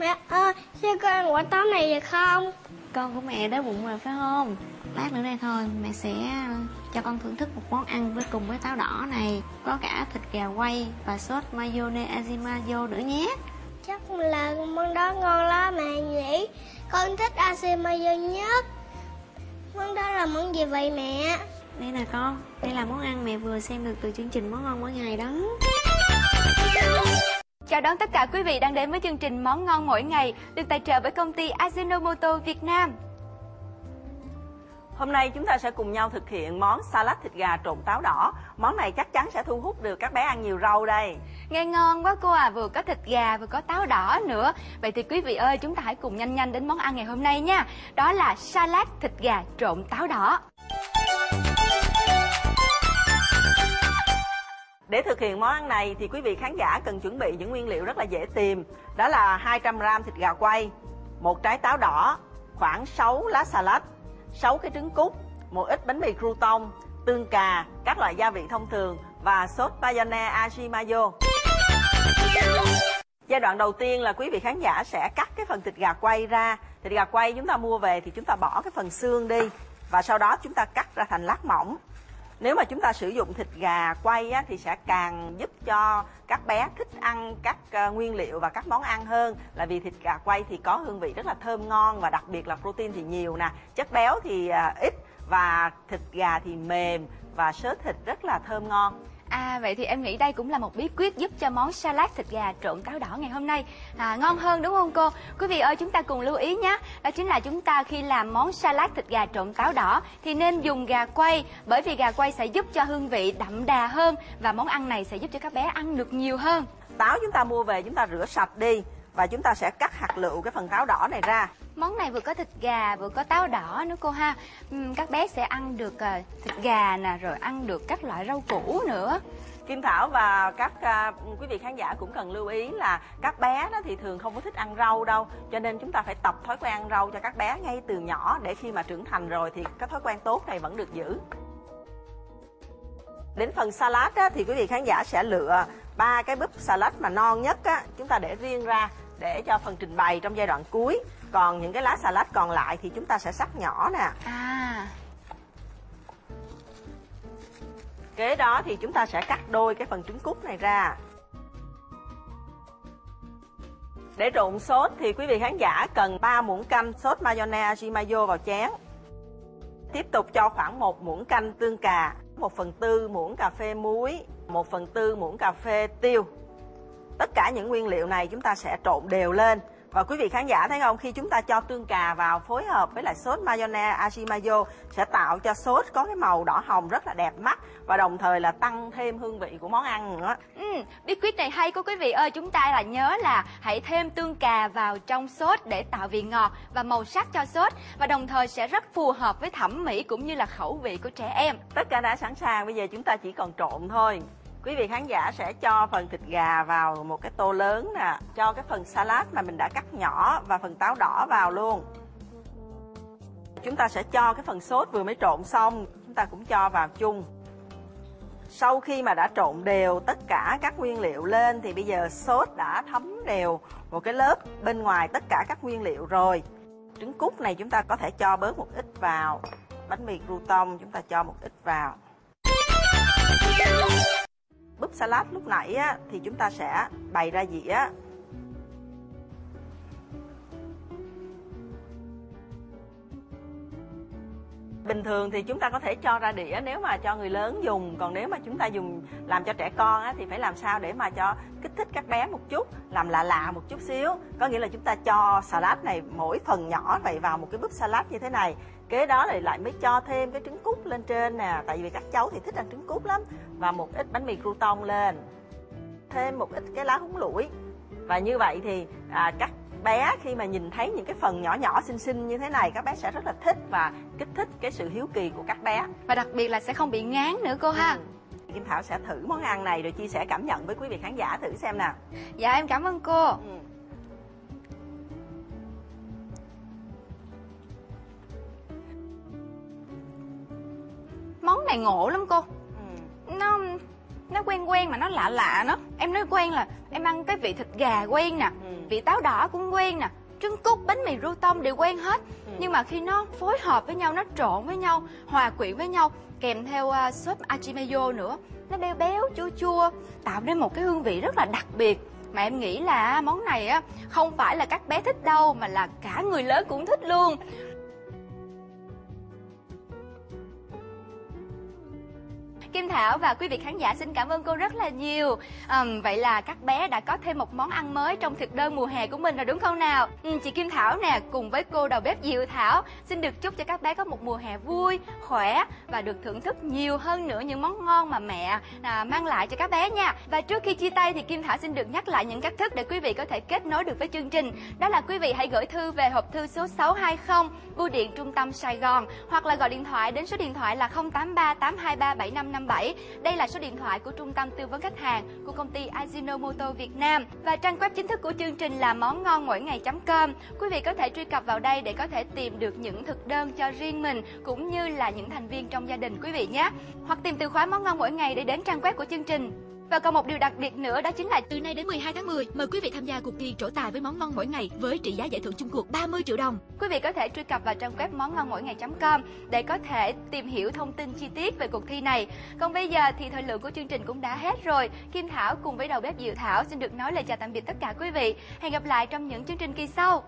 Mẹ ơi, cho con ăn quả táo này được không? Con của mẹ đói bụng rồi phải không? Lát nữa đây thôi, mẹ sẽ cho con thưởng thức một món ăn với cùng với táo đỏ này Có cả thịt gà quay và sốt mayonnaise azimayo nữa nhé Chắc là món đó ngon lắm mẹ nhỉ Con thích asimayo nhất Món đó là món gì vậy mẹ? Đây nè con, đây là món ăn mẹ vừa xem được từ chương trình Món ngon mỗi ngày đó Chào đón tất cả quý vị đang đến với chương trình Món ngon mỗi ngày được tài trợ bởi công ty Ajinomoto Việt Nam. Hôm nay chúng ta sẽ cùng nhau thực hiện món salad thịt gà trộn táo đỏ. Món này chắc chắn sẽ thu hút được các bé ăn nhiều rau đây. Nghe ngon quá cô à, vừa có thịt gà vừa có táo đỏ nữa. Vậy thì quý vị ơi, chúng ta hãy cùng nhanh nhanh đến món ăn ngày hôm nay nha. Đó là salad thịt gà trộn táo đỏ. Để thực hiện món ăn này thì quý vị khán giả cần chuẩn bị những nguyên liệu rất là dễ tìm. Đó là 200g thịt gà quay, một trái táo đỏ, khoảng 6 lá xà lách, 6 cái trứng cút, một ít bánh mì crouton, tương cà, các loại gia vị thông thường và sốt mayonnaise aji mayo. Giai đoạn đầu tiên là quý vị khán giả sẽ cắt cái phần thịt gà quay ra. Thịt gà quay chúng ta mua về thì chúng ta bỏ cái phần xương đi và sau đó chúng ta cắt ra thành lát mỏng. Nếu mà chúng ta sử dụng thịt gà quay á, thì sẽ càng giúp cho các bé thích ăn các uh, nguyên liệu và các món ăn hơn. Là vì thịt gà quay thì có hương vị rất là thơm ngon và đặc biệt là protein thì nhiều nè. Chất béo thì uh, ít và thịt gà thì mềm và sớ thịt rất là thơm ngon. À vậy thì em nghĩ đây cũng là một bí quyết giúp cho món salad thịt gà trộn táo đỏ ngày hôm nay à, ngon hơn đúng không cô? Quý vị ơi chúng ta cùng lưu ý nhé. Đó chính là chúng ta khi làm món salad thịt gà trộn táo đỏ thì nên dùng gà quay bởi vì gà quay sẽ giúp cho hương vị đậm đà hơn và món ăn này sẽ giúp cho các bé ăn được nhiều hơn. Táo chúng ta mua về chúng ta rửa sạch đi và chúng ta sẽ cắt hạt lựu cái phần táo đỏ này ra Món này vừa có thịt gà vừa có táo đỏ nữa cô ha. Các bé sẽ ăn được ờ, thịt gà nè rồi ăn được các loại rau củ nữa. Kim Thảo và các uh, quý vị khán giả cũng cần lưu ý là các bé đó thì thường không có thích ăn rau đâu cho nên chúng ta phải tập thói quen ăn rau cho các bé ngay từ nhỏ để khi mà trưởng thành rồi thì cái thói quen tốt này vẫn được giữ. Đến phần salad á, thì quý vị khán giả sẽ lựa ba cái búp salad mà non nhất á, chúng ta để riêng ra để cho phần trình bày trong giai đoạn cuối còn những cái lá salad còn lại thì chúng ta sẽ cắt nhỏ nè. À. Kế đó thì chúng ta sẽ cắt đôi cái phần trứng cút này ra. Để trộn sốt thì quý vị khán giả cần 3 muỗng canh sốt mayonnaise Jimayo vào chén. Tiếp tục cho khoảng 1 muỗng canh tương cà 1 phần tư muỗng cà phê muối 1 phần tư muỗng cà phê tiêu. Tất cả những nguyên liệu này chúng ta sẽ trộn đều lên và quý vị khán giả thấy không? Khi chúng ta cho tương cà vào phối hợp với lại sốt mayonnaise ajimayo sẽ tạo cho sốt có cái màu đỏ hồng rất là đẹp mắt và đồng thời là tăng thêm hương vị của món ăn nữa. Ừ, bí quyết này hay của quý vị ơi chúng ta là nhớ là hãy thêm tương cà vào trong sốt để tạo vị ngọt và màu sắc cho sốt và đồng thời sẽ rất phù hợp với thẩm mỹ cũng như là khẩu vị của trẻ em. Tất cả đã sẵn sàng bây giờ chúng ta chỉ còn trộn thôi quý vị khán giả sẽ cho phần thịt gà vào một cái tô lớn nè, cho cái phần salad mà mình đã cắt nhỏ và phần táo đỏ vào luôn. Chúng ta sẽ cho cái phần sốt vừa mới trộn xong, chúng ta cũng cho vào chung. Sau khi mà đã trộn đều tất cả các nguyên liệu lên thì bây giờ sốt đã thấm đều một cái lớp bên ngoài tất cả các nguyên liệu rồi. Trứng cút này chúng ta có thể cho bớt một ít vào. Bánh mì crouton chúng ta cho một ít vào búp salad lúc nãy á, thì chúng ta sẽ bày ra dĩa. Bình thường thì chúng ta có thể cho ra đĩa nếu mà cho người lớn dùng. Còn nếu mà chúng ta dùng làm cho trẻ con á, thì phải làm sao để mà cho kích thích các bé một chút làm lạ lạ một chút xíu. Có nghĩa là chúng ta cho salad này mỗi phần nhỏ vậy vào một cái búp salad như thế này. Kế đó thì lại mới cho thêm cái trứng cút lên trên nè. Tại vì các cháu thì thích ăn trứng cút lắm. Và một ít bánh mì crouton lên. Thêm một ít cái lá húng lủi và như vậy thì à, các bé khi mà nhìn thấy những cái phần nhỏ nhỏ xinh xinh như thế này các bé sẽ rất là thích và kích thích cái sự hiếu kỳ của các bé và đặc biệt là sẽ không bị ngán nữa cô ha ừ. Kim Thảo sẽ thử món ăn này rồi chia sẻ cảm nhận với quý vị khán giả thử xem nào Dạ em cảm ơn cô ừ. Món này ngộ lắm cô ừ. Nó nó quen quen mà nó lạ lạ nó em nói quen là em ăn cái vị thịt gà quen nè Ừ. vị táo đỏ cũng quen nè trứng cút bánh mì ru tông đều quen hết Ừ. nhưng mà khi nó phối hợp với nhau nó trộn với nhau hòa quyện với nhau kèm theo uh, sốt achimayo nữa nó béo béo chua chua tạo nên một cái hương vị rất là đặc biệt mà em nghĩ là món này á không phải là các bé thích đâu mà là cả người lớn cũng thích luôn Kim Thảo và quý vị khán giả xin cảm ơn cô rất là nhiều. À, vậy là các bé đã có thêm một món ăn mới trong thực đơn mùa hè của mình rồi đúng không nào? Ừ, chị Kim Thảo nè cùng với cô đầu bếp Diệu Thảo xin được chúc cho các bé có một mùa hè vui, khỏe và được thưởng thức nhiều hơn nữa những món ngon mà mẹ à, mang lại cho các bé nha. Và trước khi chia tay thì Kim Thảo xin được nhắc lại những cách thức để quý vị có thể kết nối được với chương trình. Đó là quý vị hãy gửi thư về hộp thư số 620 bưu điện trung tâm Sài Gòn hoặc là gọi điện thoại đến số điện thoại là 083 823 7557. Đây là số điện thoại của trung tâm tư vấn khách hàng của công ty Ajinomoto Việt Nam và trang web chính thức của chương trình là món ngon mỗi ngày.com. Quý vị có thể truy cập vào đây để có thể tìm được những thực đơn cho riêng mình cũng như là những thành viên trong gia đình quý vị nhé. Hoặc tìm từ khóa món ngon mỗi ngày để đến trang web của chương trình. Và còn một điều đặc biệt nữa đó chính là Từ nay đến 12 tháng 10, mời quý vị tham gia cuộc thi trổ tài với món ngon mỗi ngày với trị giá giải thưởng chung cuộc 30 triệu đồng. Quý vị có thể truy cập vào trang web món ngon mỗi ngày.com để có thể tìm hiểu thông tin chi tiết về cuộc thi này. Còn bây giờ thì thời lượng của chương trình cũng đã hết rồi. Kim Thảo cùng với đầu bếp Diệu Thảo xin được nói lời chào tạm biệt tất cả quý vị. Hẹn gặp lại trong những chương trình kỳ sau.